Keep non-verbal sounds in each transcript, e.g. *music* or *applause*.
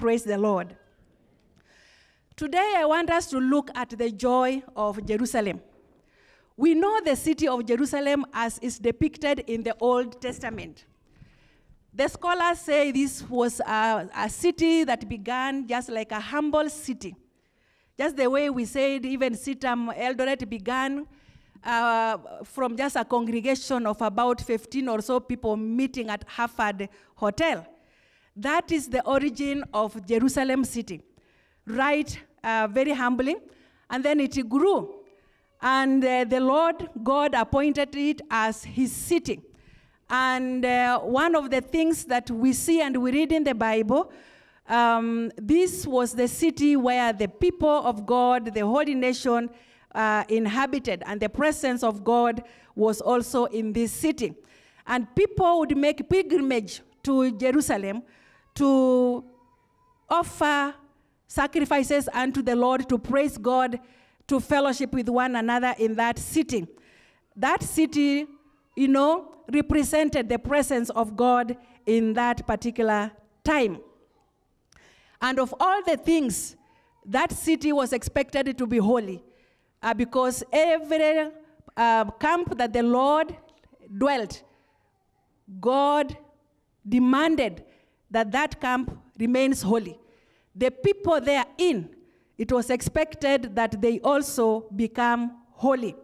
Praise the Lord. Today, I want us to look at the joy of Jerusalem. We know the city of Jerusalem as is depicted in the Old Testament. The scholars say this was a, a city that began just like a humble city. Just the way we said, even CITAM Eldoret began uh, from just a congregation of about 15 or so people meeting at Harvard Hotel. That is the origin of Jerusalem city, right? Uh, very humbling. And then it grew. And uh, the Lord God appointed it as his city. And uh, one of the things that we see and we read in the Bible, um, this was the city where the people of God, the holy nation, uh, inhabited, and the presence of God was also in this city. And people would make pilgrimage to Jerusalem to offer sacrifices unto the Lord, to praise God, to fellowship with one another in that city. That city, you know, represented the presence of God in that particular time. And of all the things, that city was expected to be holy uh, because every uh, camp that the Lord dwelt, God demanded that that camp remains holy. The people therein, it was expected that they also become holy.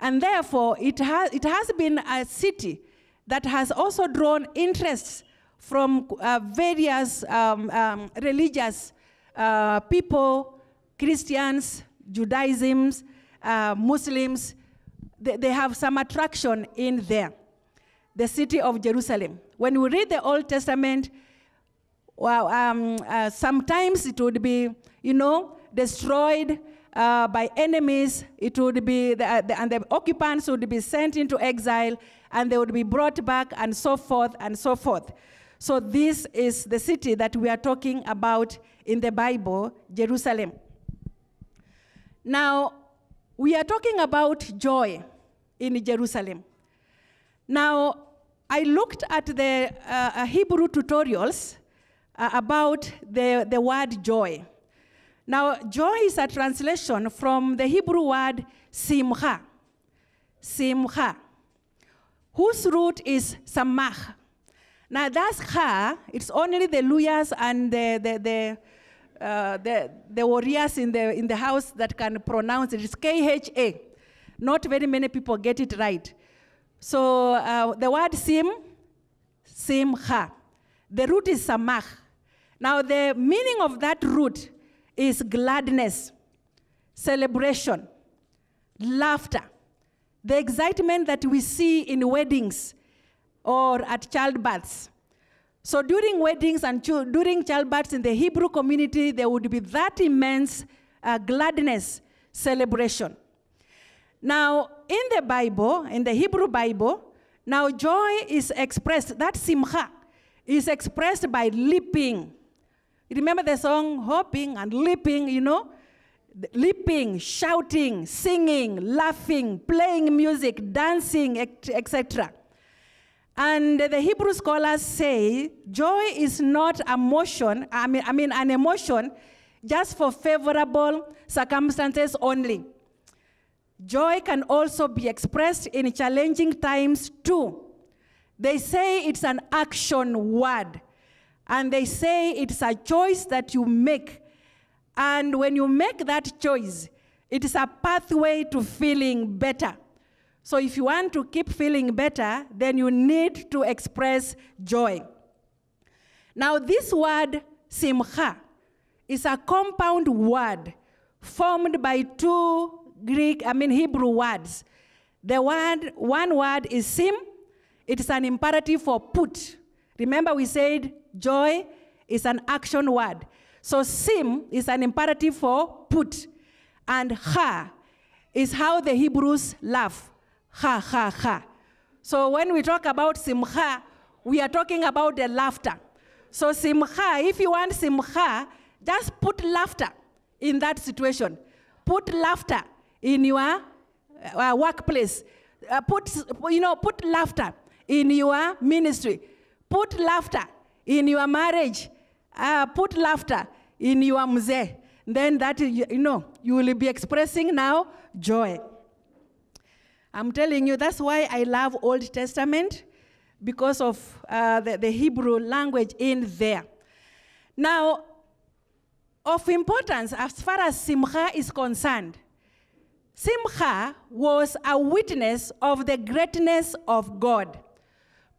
And therefore, it has, it has been a city that has also drawn interests from uh, various um, um, religious uh, people, Christians, Judaisms, uh, Muslims. They, they have some attraction in there. The city of Jerusalem. When we read the Old Testament, well, um, uh, sometimes it would be, you know, destroyed uh, by enemies. It would be, the, the, and the occupants would be sent into exile, and they would be brought back, and so forth and so forth. So this is the city that we are talking about in the Bible, Jerusalem. Now, we are talking about joy in Jerusalem. Now, I looked at the uh, Hebrew tutorials uh, about the, the word joy. Now, joy is a translation from the Hebrew word simcha, simcha, whose root is samach. Now, that's ha, it's only the lawyers and the, the, the, uh, the, the warriors in the, in the house that can pronounce it. It's K-H-A. Not very many people get it right. So uh, the word sim, simcha. The root is samach. Now, the meaning of that root is gladness, celebration, laughter, the excitement that we see in weddings or at childbirths. So during weddings and ch- during childbirths in the Hebrew community, there would be that immense uh, gladness, celebration. Now, in the Bible, in the Hebrew Bible, now joy is expressed, that simcha is expressed by leaping. Remember the song, hopping and leaping, you know? Leaping, shouting, singing, laughing, playing music, dancing, etc. And the Hebrew scholars say joy is not emotion, I mean, I mean an emotion just for favorable circumstances only. Joy can also be expressed in challenging times too. They say it's an action word. And they say it's a choice that you make. And when you make that choice, it is a pathway to feeling better. So if you want to keep feeling better, then you need to express joy. Now, this word, simcha, is a compound word formed by two Greek, I mean Hebrew words. The word, one word is sim, it is an imperative for put. Remember, we said joy is an action word. So sim is an imperative for put. And ha is how the Hebrews laugh. Ha, ha, ha. So when we talk about simcha, we are talking about the laughter. So simcha, if you want simcha, just put laughter in that situation. Put laughter in your uh, workplace. Uh, put, you know, put laughter in your ministry. Put laughter in your marriage uh, put laughter in your mzee, then that, you know, you will be expressing now joy. I'm telling you, that's why I love Old Testament because of uh, the, the Hebrew language in there. Now, of importance as far as Simcha is concerned, Simcha was a witness of the greatness of God.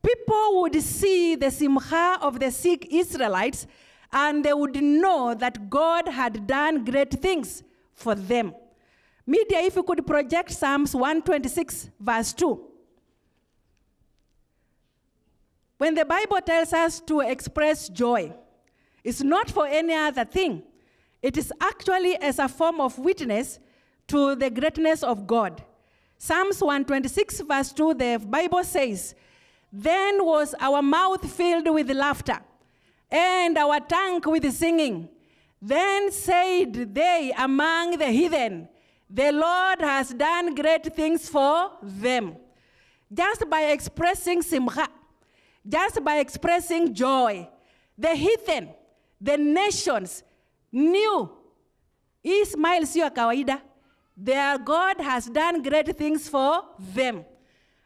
People would see the Simcha of the sick Israelites and they would know that God had done great things for them. Media, if you could project Psalms 126, verse 2. When the Bible tells us to express joy, it's not for any other thing. It is actually as a form of witness to the greatness of God. Psalms 126, verse 2, the Bible says, Then was our mouth filled with laughter, and our tongue with singing. Then said they among the heathen, The Lord has done great things for them. Just by expressing simcha, just by expressing joy, the heathen, the nations knew smile sio kawaida. Their God has done great things for them.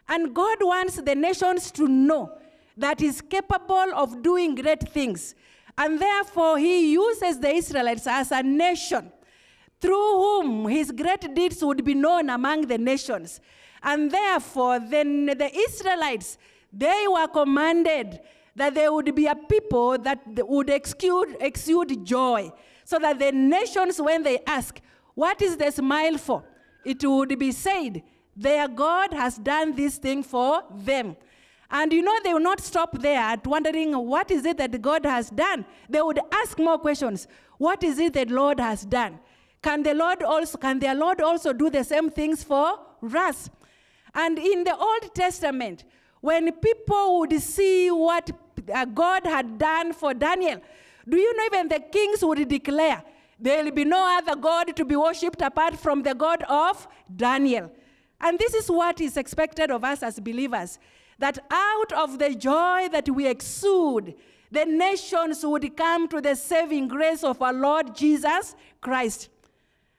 And God wants the nations to know that He's capable of doing great things. And therefore, He uses the Israelites as a nation through whom His great deeds would be known among the nations. And therefore, then the Israelites, they were commanded that there would be a people that would exude, exude joy, so that the nations, when they ask, What is the smile for? it would be said, Their God has done this thing for them. And you know, they will not stop there at wondering, What is it that God has done? They would ask more questions. What is it that Lord has done? Can the Lord also, can their Lord also do the same things for us? And in the Old Testament, when people would see what uh, God had done for Daniel, do you know even the kings would declare, there will be no other God to be worshipped apart from the God of Daniel. And this is what is expected of us as believers that out of the joy that we exude, the nations would come to the saving grace of our Lord Jesus Christ.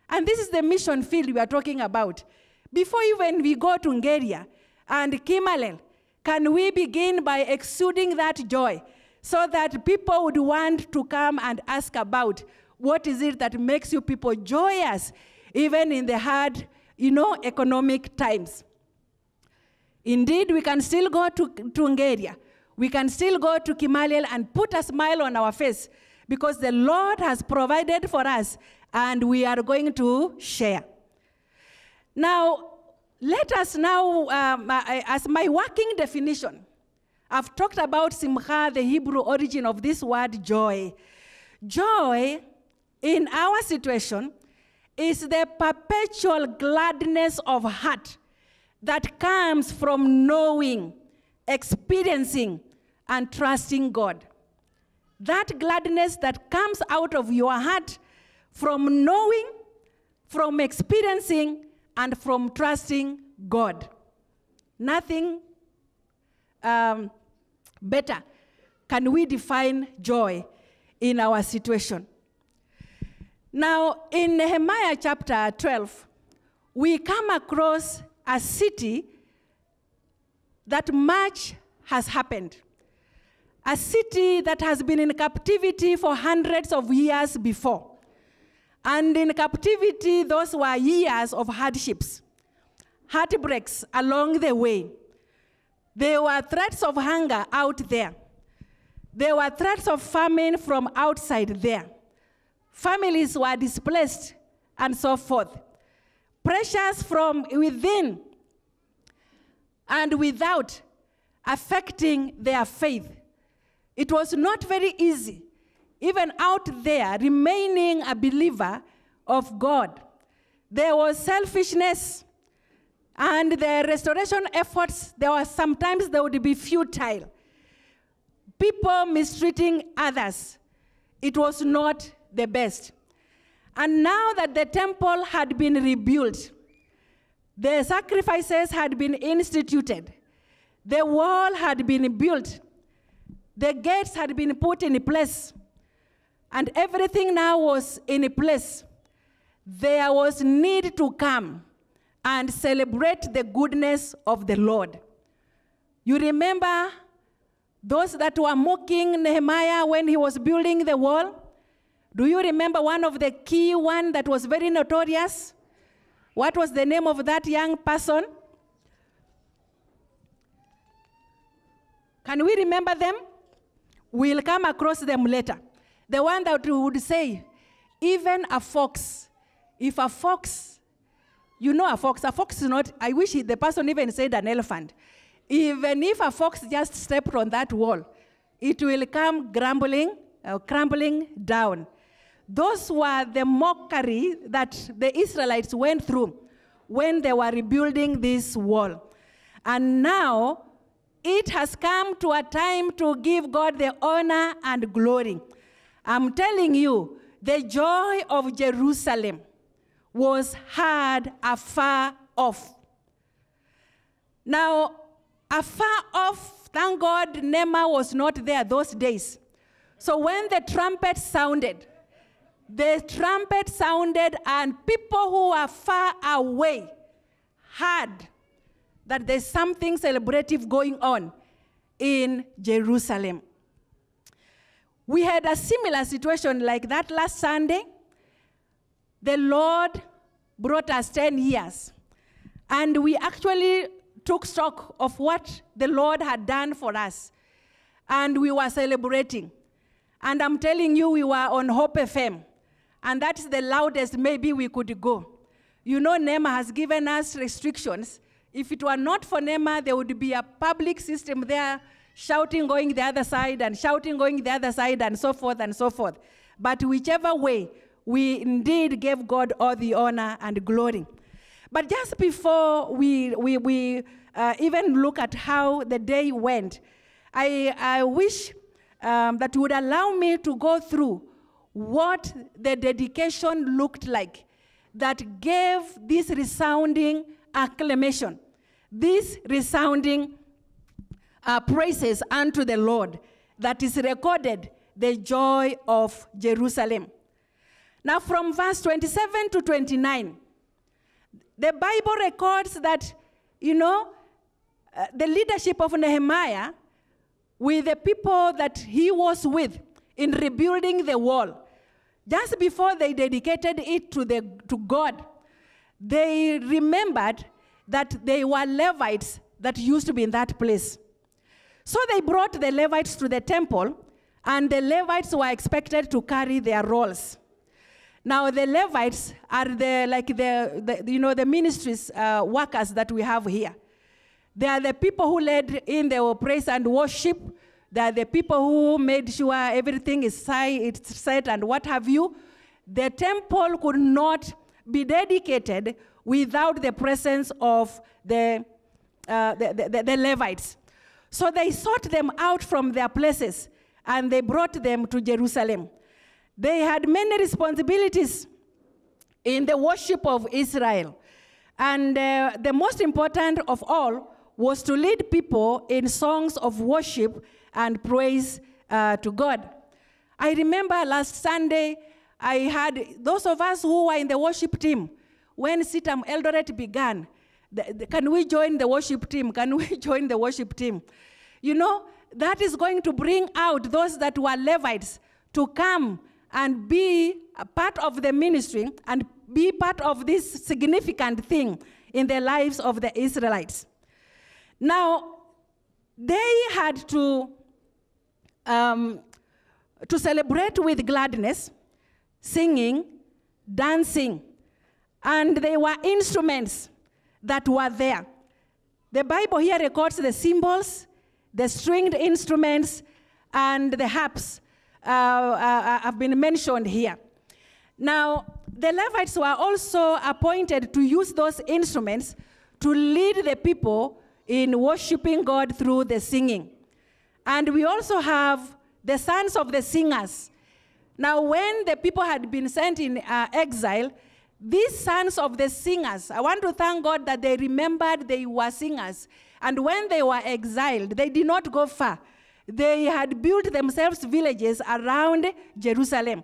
And this is the mission field we are talking about. Before even we go to Ngeria and Kimalel, can we begin by exuding that joy so that people would want to come and ask about what is it that makes you people joyous even in the hard, you know, economic times? Indeed, we can still go to, to Ngeria. We can still go to Kimalel and put a smile on our face because the Lord has provided for us and we are going to share. Now, let us now, um, as my working definition, I've talked about simcha, the Hebrew origin of this word joy. Joy, in our situation, is the perpetual gladness of heart that comes from knowing, experiencing, and trusting God. That gladness that comes out of your heart from knowing, from experiencing, and from trusting God. Nothing um, better can we define joy in our situation. Now, in Nehemiah chapter 12, we come across a city that much has happened. A city that has been in captivity for hundreds of years before. And in captivity, those were years of hardships, heartbreaks along the way. There were threats of hunger out there. There were threats of famine from outside there. Families were displaced and so forth. Pressures from within and without affecting their faith. It was not very easy even out there, remaining a believer of God. There was selfishness, and the restoration efforts, there were sometimes they would be futile. People mistreating others. It was not the best. And now that the temple had been rebuilt, the sacrifices had been instituted, the wall had been built, the gates had been put in place. and everything now was in place, there was need to come and celebrate the goodness of the Lord. You remember those that were mocking Nehemiah when he was building the wall? Do you remember one of the key one that was very notorious? What was the name of that young person? Can we remember them? We'll come across them later. The one that would say, even a fox, if a fox, you know a fox, a fox is not, I wish the person even said an elephant. Even if a fox just stepped on that wall, it will come grumbling, uh, crumbling down. Those were the mockery that the Israelites went through when they were rebuilding this wall. And now it has come to a time to give God the honor and glory. I'm telling you, the joy of Jerusalem was heard afar off. Now, afar off, thank God, NEMA was not there those days. So when the trumpet sounded, the trumpet sounded, and people who were far away heard that there's something celebrative going on in Jerusalem. We had a similar situation like that last Sunday. The Lord brought us 10 years, and we actually took stock of what the Lord had done for us, and we were celebrating. And I'm telling you, we were on Hope FM and that's the loudest maybe we could go. You know, NEMA has given us restrictions. If it were not for NEMA, there would be a public system there shouting going the other side and shouting going the other side and so forth and so forth. But whichever way, we indeed gave God all the honor and glory. But just before we, we, we uh, even look at how the day went, I, I wish um, that would allow me to go through what the dedication looked like that gave this resounding acclamation, this resounding uh, praises unto the Lord that is recorded, the joy of Jerusalem. Now, from verse 27 to 29, the Bible records that, you know, uh, the leadership of Nehemiah with the people that he was with in rebuilding the wall. Just before they dedicated it to, the, to God, they remembered that they were Levites that used to be in that place. So they brought the Levites to the temple, and the Levites were expected to carry their roles. Now the Levites are the like the, the you know the ministries uh, workers that we have here. They are the people who led in the praise and worship that the people who made sure everything is set and what have you, the temple could not be dedicated without the presence of the, uh, the, the, the Levites. So they sought them out from their places and they brought them to Jerusalem. They had many responsibilities in the worship of Israel. And uh, the most important of all was to lead people in songs of worship and praise uh, to God. I remember last Sunday, I had those of us who were in the worship team when CITAM Eldoret began. The, the, can we join the worship team? *laughs* Can we join the worship team? You know, that is going to bring out those that were Levites to come and be a part of the ministry and be part of this significant thing in the lives of the Israelites. Now, they had to um, to celebrate with gladness, singing, dancing, and there were instruments that were there. The Bible here records the cymbals, the stringed instruments, and the harps uh, uh, have been mentioned here. Now, the Levites were also appointed to use those instruments to lead the people in worshiping God through the singing. And we also have the sons of the singers. Now, when the people had been sent in uh, exile, these sons of the singers, I want to thank God that they remembered they were singers. And when they were exiled, they did not go far. they had built themselves villages around Jerusalem.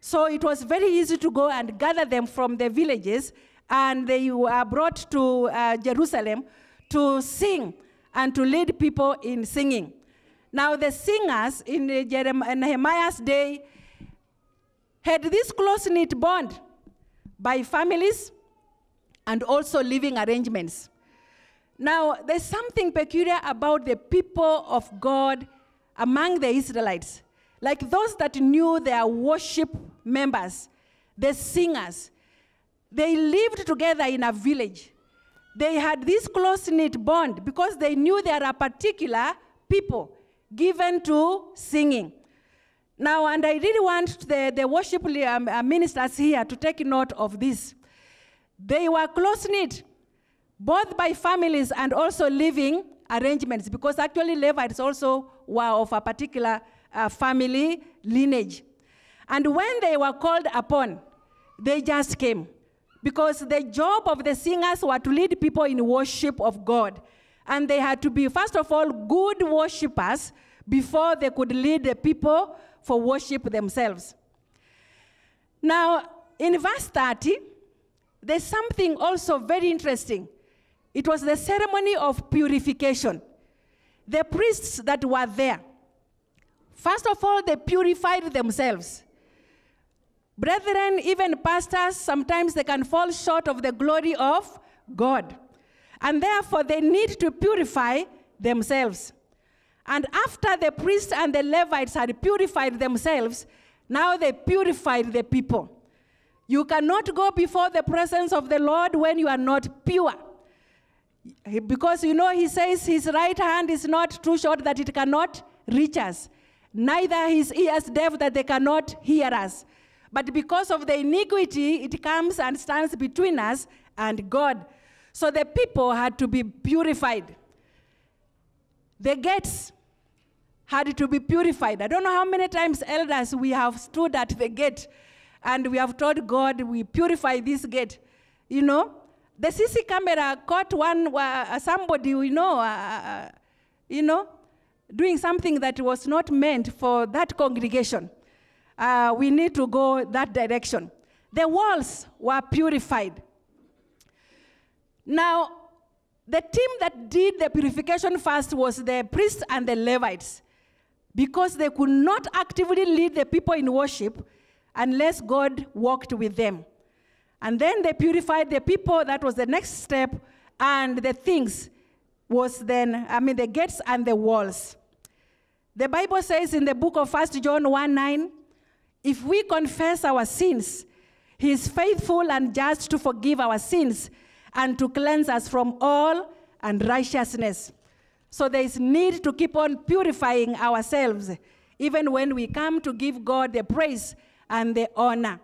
So it was very easy to go and gather them from the villages, and they were brought to uh, Jerusalem to sing and to lead people in singing. Now, the singers in Nehemiah's day had this close knit bond by families and also living arrangements. Now, there's something peculiar about the people of God among the Israelites. Like those that knew their worship members, the singers, they lived together in a village. They had this close knit bond because they knew there are particular people given to singing. Now, and I really want the, the worship um, uh, ministers here to take note of this. They were close knit, both by families and also living arrangements, because actually Levites also were of a particular uh, family lineage. And when they were called upon, they just came. Because the job of the singers were to lead people in worship of God. And they had to be, first of all, good worshippers before they could lead the people for worship themselves. Now, in verse 30, there's something also very interesting. It was the ceremony of purification. The priests that were there, first of all, they purified themselves. Brethren, even pastors, sometimes they can fall short of the glory of God. And therefore, they need to purify themselves. And after the priests and the Levites had purified themselves, now they purified the people. You cannot go before the presence of the Lord when you are not pure. Because you know, he says his right hand is not too short that it cannot reach us, neither his ears deaf that they cannot hear us. But because of the iniquity, it comes and stands between us and God. So the people had to be purified. The gates had to be purified. I don't know how many times, elders, we have stood at the gate and we have told God, we purify this gate. You know, the CC camera caught one, uh, somebody, you know, uh, uh, you know, doing something that was not meant for that congregation. Uh, we need to go that direction. The walls were purified. Now, the team that did the purification first was the priests and the Levites because they could not actively lead the people in worship unless God walked with them. And then they purified the people, that was the next step, and the things was then, I mean, the gates and the walls. The Bible says in the book of 1 John 1 9, if we confess our sins, he is faithful and just to forgive our sins and to cleanse us from all unrighteousness. So there is need to keep on purifying ourselves, even when we come to give God the praise and the honor.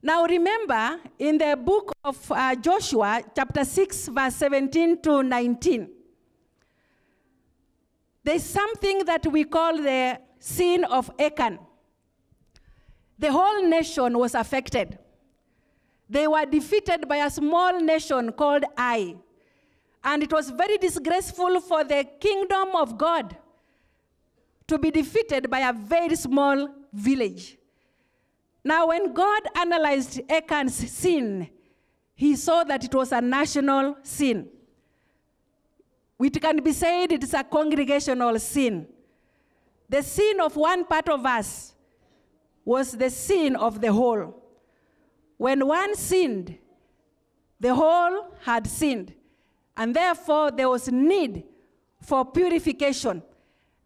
Now remember, in the book of uh, Joshua, chapter 6, verse 17 to 19, there's something that we call the sin of Achan. The whole nation was affected. They were defeated by a small nation called Ai. And it was very disgraceful for the kingdom of God to be defeated by a very small village. Now, when God analyzed Achan's sin, he saw that it was a national sin. It can be said it is a congregational sin. The sin of one part of us was the sin of the whole. When one sinned, the whole had sinned. And therefore, there was need for purification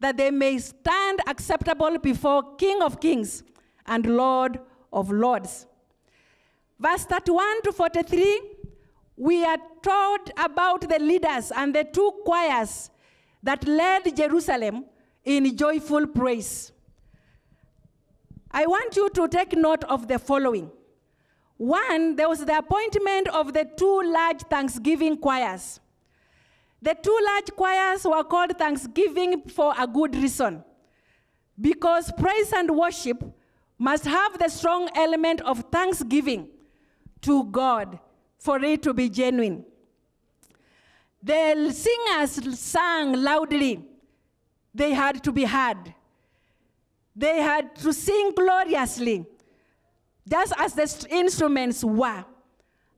that they may stand acceptable before King of Kings and Lord of Lords. Verse 31 to 43, we are told about the leaders and the two choirs that led Jerusalem in joyful praise. I want you to take note of the following. One, there was the appointment of the two large Thanksgiving choirs. The two large choirs were called Thanksgiving for a good reason. Because praise and worship must have the strong element of thanksgiving to God for it to be genuine. The singers sang loudly. they had to be heard. They had to sing gloriously, just as the instruments were.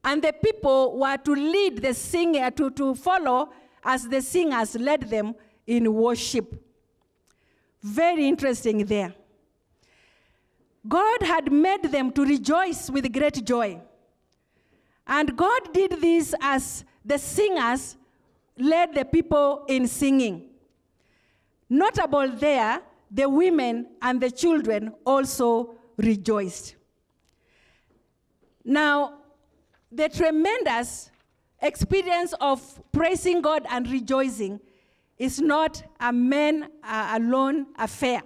And the people were to lead the singer, to, to follow as the singers led them in worship. Very interesting there. God had made them to rejoice with great joy. And God did this as the singers led the people in singing. Notable there, the women and the children also rejoiced. Now, the tremendous experience of praising God and rejoicing is not a man alone affair.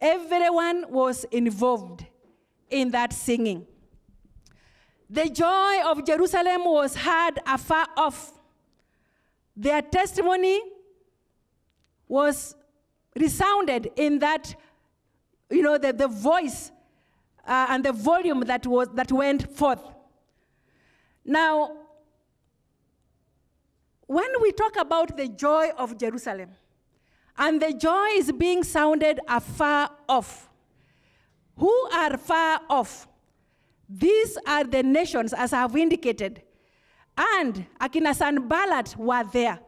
Everyone was involved in that singing. The joy of Jerusalem was heard afar off. Their testimony was resounded in that, you know, the, the voice uh, and the volume that, was, that went forth. Now, when we talk about the joy of Jerusalem, and the joy is being sounded afar off. Who are far off? These are the nations, as I have indicated. And Akina Sanballat were there,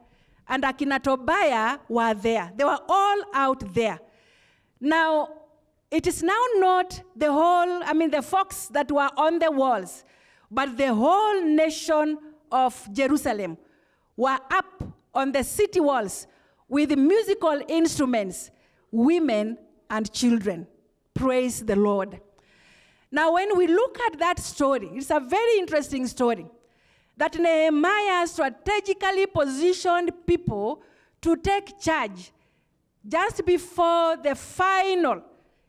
and Akina Tobiah were there. They were all out there. Now, it is now not the whole, I mean, the folks that were on the walls, but the whole nation of Jerusalem were up on the city walls with musical instruments, women and children. Praise the Lord. Now, when we look at that story, it's a very interesting story that Nehemiah strategically positioned people to take charge just before the final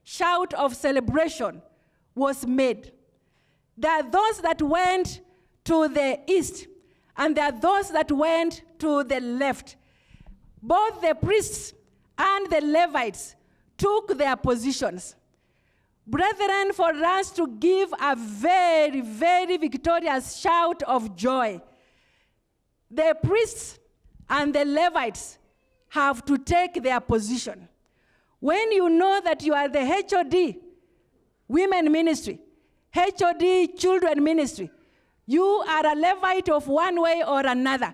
shout of celebration was made. There are those that went to the east, and there are those that went to the left. Both the priests and the Levites took their positions. Brethren, for us to give a very, very victorious shout of joy, the priests and the Levites have to take their position. When you know that you are the HOD, women ministry, HOD, children ministry, you are a Levite of one way or another.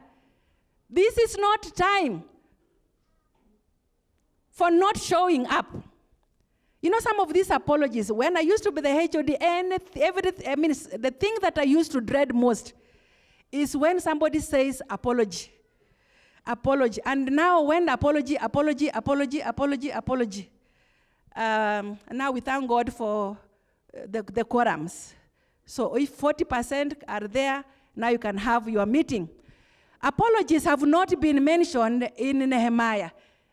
This is not time for not showing up. You know, some of these apologies, when I used to be the HOD, and everything, I mean, the thing that I used to dread most is when somebody says apology. Apology. And now, when apology, apology, apology, apology, apology. Um, now we thank God for the, the quorums. So if 40% are there, now you can have your meeting. Apologies have not been mentioned in Nehemiah.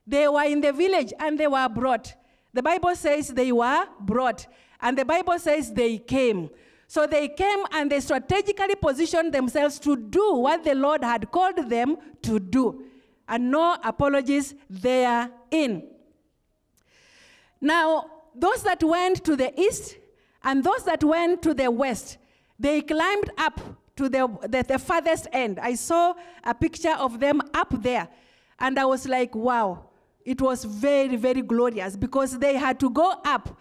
They were in the village and they were brought. The Bible says they were brought, and the Bible says they came. So they came and they strategically positioned themselves to do what the Lord had called them to do. And no apologies therein. Now, those that went to the east and those that went to the west, they climbed up to the, the, the farthest end. I saw a picture of them up there. And I was like, wow, it was very, very glorious because they had to go up.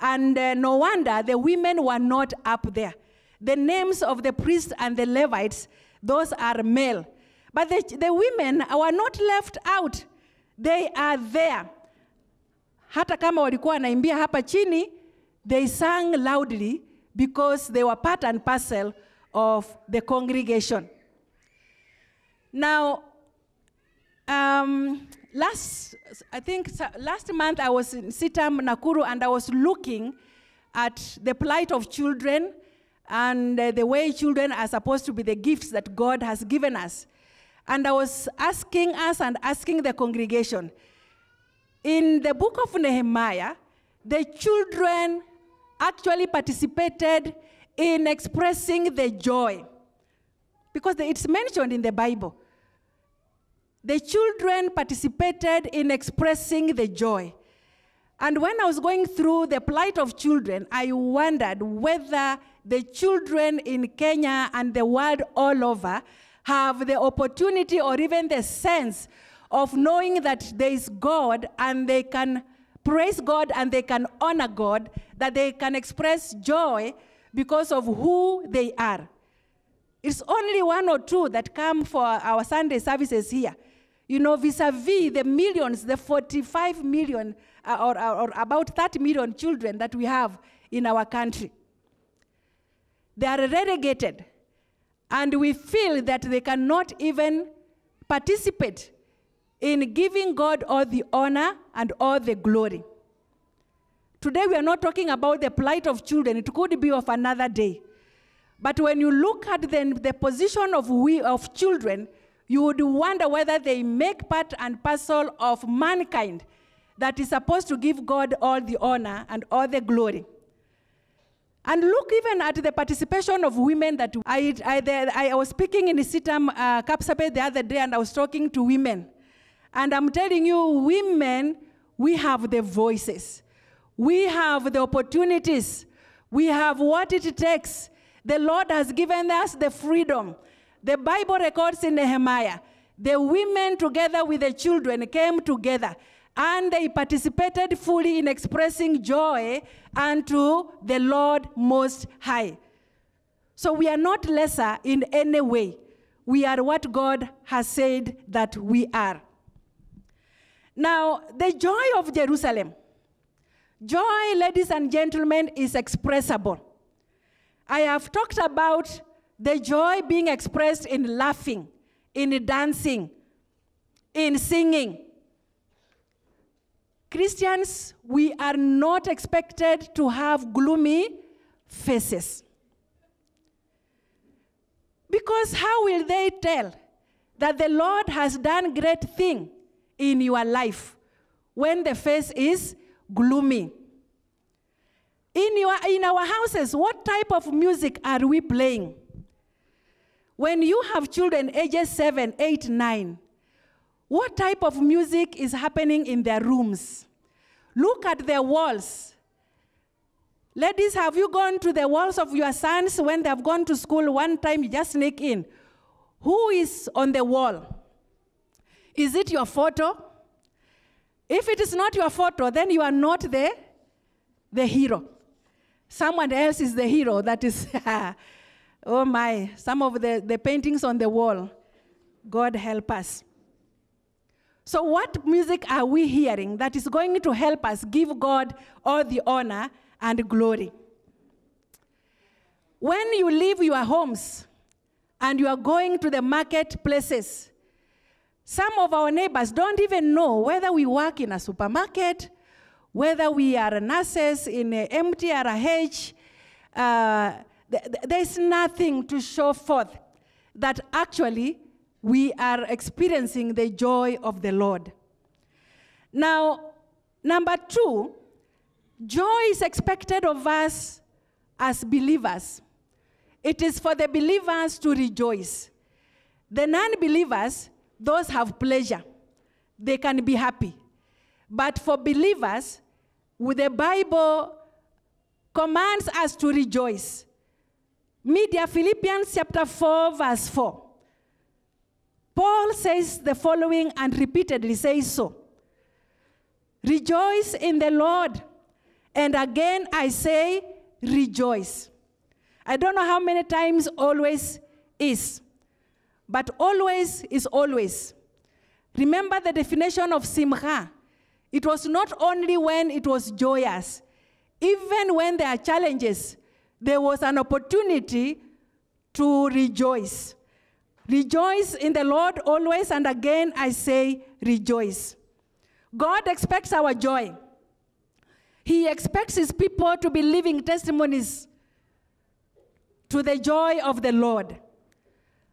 And uh, no wonder the women were not up there. The names of the priests and the Levites, those are male. But the, the women were not left out. They are there. Hata kama walikuwa wanaimbia hapa chini, they sang loudly because they were part and parcel of the congregation. Now, um, last, I think last month I was in CITAM, Nakuru, and I was looking at the plight of children and uh, the way children are supposed to be the gifts that God has given us. And I was asking us and asking the congregation, in the book of Nehemiah, the children actually participated in expressing the joy because it's mentioned in the Bible the children participated in expressing the joy. And when I was going through the plight of children, I wondered whether the children in Kenya and the world all over have the opportunity or even the sense of knowing that there is God and they can praise God and they can honor God, that they can express joy because of who they are. It's only one or two that come for our Sunday services here. You know, vis a vis the millions, the 45 million uh, or, or, or about 30 million children that we have in our country. They are relegated, and we feel that they cannot even participate in giving God all the honor and all the glory. Today, we are not talking about the plight of children, it could be of another day. But when you look at the, the position of, we, of children, you would wonder whether they make part and parcel of mankind that is supposed to give God all the honor and all the glory. And look even at the participation of women that I, I, the, I was speaking in the CITAM uh, Kapsabet the other day and I was talking to women. And I'm telling you, women, we have the voices. We have the opportunities. We have what it takes. The Lord has given us the freedom. The Bible records in Nehemiah, the women together with the children came together and they participated fully in expressing joy unto the Lord Most High. So we are not lesser in any way. We are what God has said that we are. Now, the joy of Jerusalem. Joy, ladies and gentlemen, is expressible. I have talked about the joy being expressed in laughing, in dancing, in singing. Christians, we are not expected to have gloomy faces. Because how will they tell that the Lord has done great thing in your life when the face is gloomy. In, your, in our houses, what type of music are we playing? When you have children ages seven, eight, nine, what type of music is happening in their rooms? Look at their walls. Ladies, have you gone to the walls of your sons when they have gone to school one time? You just sneak in. Who is on the wall? Is it your photo? If it is not your photo, then you are not the, the hero. Someone else is the hero. That is, *laughs* oh my, some of the, the paintings on the wall. God help us. So, what music are we hearing that is going to help us give God all the honor and glory? When you leave your homes and you are going to the marketplaces, some of our neighbors don't even know whether we work in a supermarket, whether we are nurses in a MTRH. Uh, there's nothing to show forth that actually we are experiencing the joy of the Lord. Now, number two, joy is expected of us as believers. It is for the believers to rejoice. The non believers, those have pleasure. They can be happy. But for believers, the Bible commands us to rejoice. Media Philippians chapter 4, verse 4. Paul says the following and repeatedly says so. Rejoice in the Lord. And again I say, rejoice. I don't know how many times always is, but always is always. Remember the definition of simcha. It was not only when it was joyous, even when there are challenges, there was an opportunity to rejoice. Rejoice in the Lord always, and again I say, rejoice. God expects our joy. He expects his people to be living testimonies to the joy of the Lord.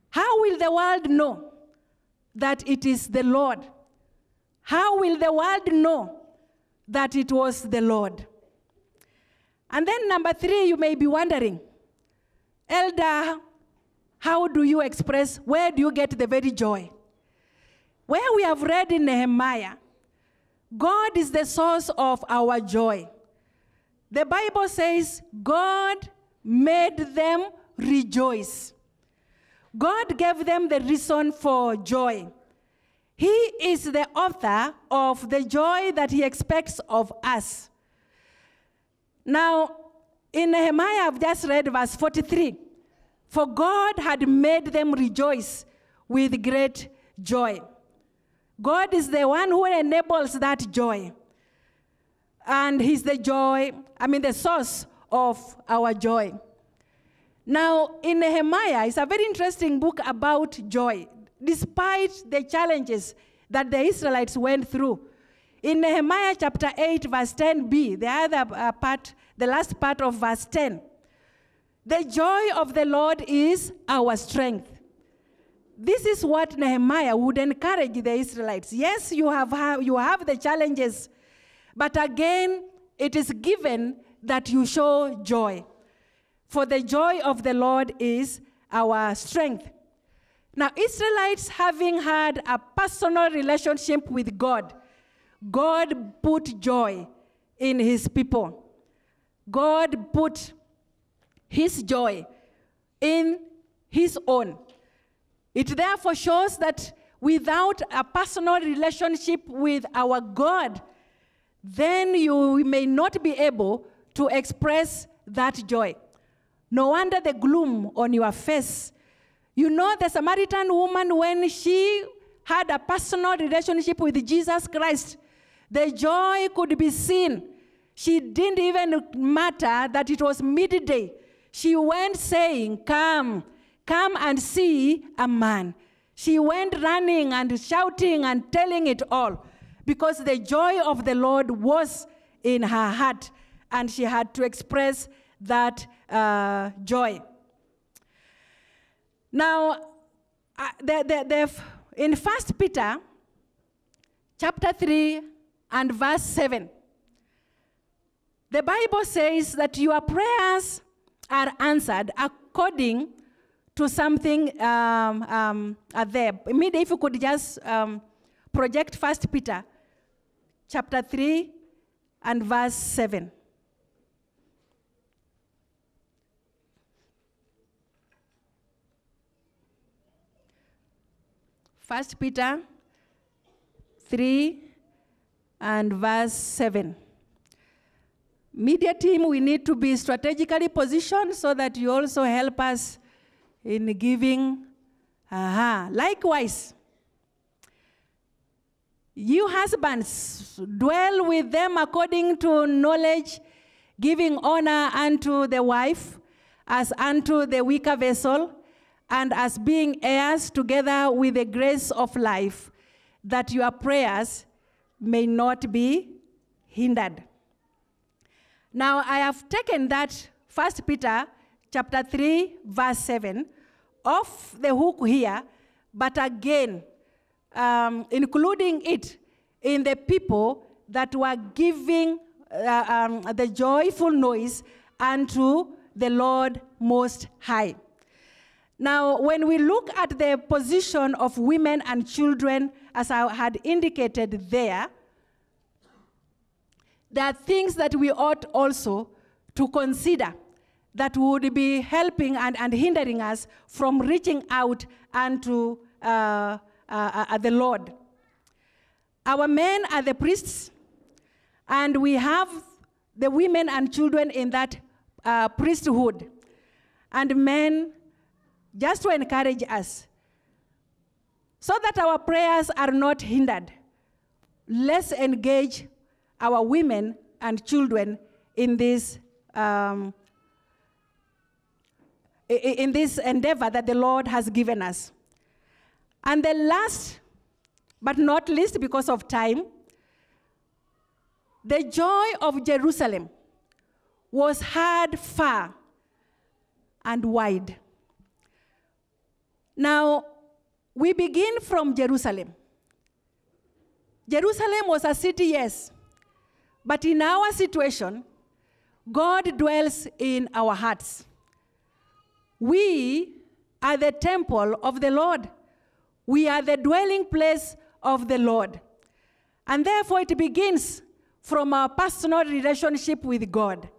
How will the world know that it is the Lord? How will the world know that it was the Lord? And then, number three, you may be wondering, Elder, how do you express, where do you get the very joy? Where we have read in Nehemiah, God is the source of our joy. The Bible says, God made them rejoice. God gave them the reason for joy. He is the author of the joy that he expects of us. Now, in Nehemiah, I've just read verse 43 For God had made them rejoice with great joy. God is the one who enables that joy. And He's the joy, I mean, the source of our joy. Now, in Nehemiah, it's a very interesting book about joy, despite the challenges that the Israelites went through. In Nehemiah chapter 8, verse 10b, the other uh, part, the last part of verse 10, the joy of the Lord is our strength. This is what Nehemiah would encourage the Israelites. Yes, you have, you have the challenges, but again, it is given that you show joy. For the joy of the Lord is our strength. Now, Israelites having had a personal relationship with God, God put joy in his people. God put his joy in his own. It therefore shows that without a personal relationship with our God, then you may not be able to express that joy. No wonder the gloom on your face. You know, the Samaritan woman, when she had a personal relationship with Jesus Christ, the joy could be seen. She didn't even matter that it was midday. She went saying, Come, come and see a man. She went running and shouting and telling it all because the joy of the Lord was in her heart and she had to express that uh, joy. Now, uh, the, the, the, in 1 Peter chapter 3 and verse 7, the Bible says that your prayers are answered according to something um, um, there. Maybe if you could just um, project 1 Peter chapter 3 and verse 7. First Peter 3 and verse 7. Media team, we need to be strategically positioned so that you also help us in giving. Aha. Likewise, you husbands, dwell with them according to knowledge, giving honor unto the wife as unto the weaker vessel and as being heirs together with the grace of life, that your prayers may not be hindered. Now I have taken that First Peter chapter 3 verse 7 off the hook here, but again, um, including it in the people that were giving uh, um, the joyful noise unto the Lord Most High. Now, when we look at the position of women and children, as I had indicated there, there are things that we ought also to consider that would be helping and, and hindering us from reaching out unto uh, uh, uh, the Lord. Our men are the priests, and we have the women and children in that uh, priesthood. And men just to encourage us, so that our prayers are not hindered. Let's engage our women and children in this, um, in this endeavor that the Lord has given us. And the last, but not least because of time, the joy of Jerusalem was heard far and wide. Now, we begin from Jerusalem. Jerusalem was a city, yes, but in our situation, God dwells in our hearts. We are the temple of the Lord. We are the dwelling place of the Lord. And therefore, it begins from our personal relationship with God.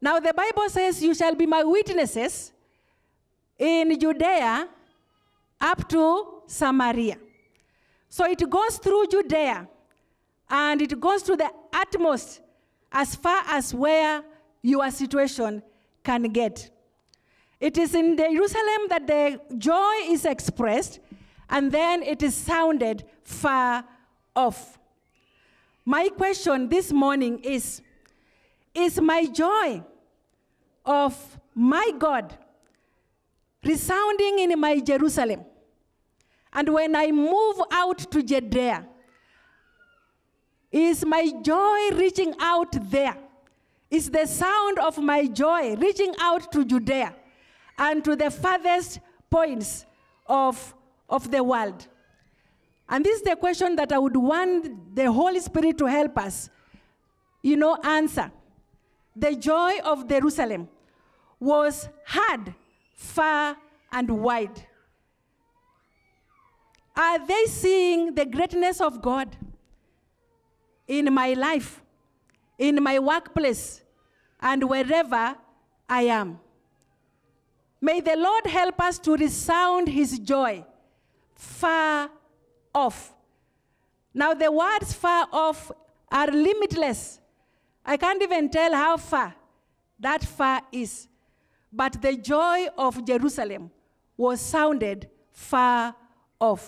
Now, the Bible says, You shall be my witnesses in Judea up to Samaria. So it goes through Judea and it goes to the utmost as far as where your situation can get. It is in Jerusalem that the joy is expressed, and then it is sounded far off. My question this morning is Is my joy of my God resounding in my Jerusalem? And when I move out to Judea, is my joy reaching out there? Is the sound of my joy reaching out to Judea and to the farthest points of, of the world? And this is the question that I would want the Holy Spirit to help us, you know, answer. The joy of Jerusalem was heard far and wide. Are they seeing the greatness of God in my life, in my workplace, and wherever I am? May the Lord help us to resound his joy far off. Now, the words far off are limitless. I can't even tell how far that far is. But the joy of Jerusalem was sounded far off.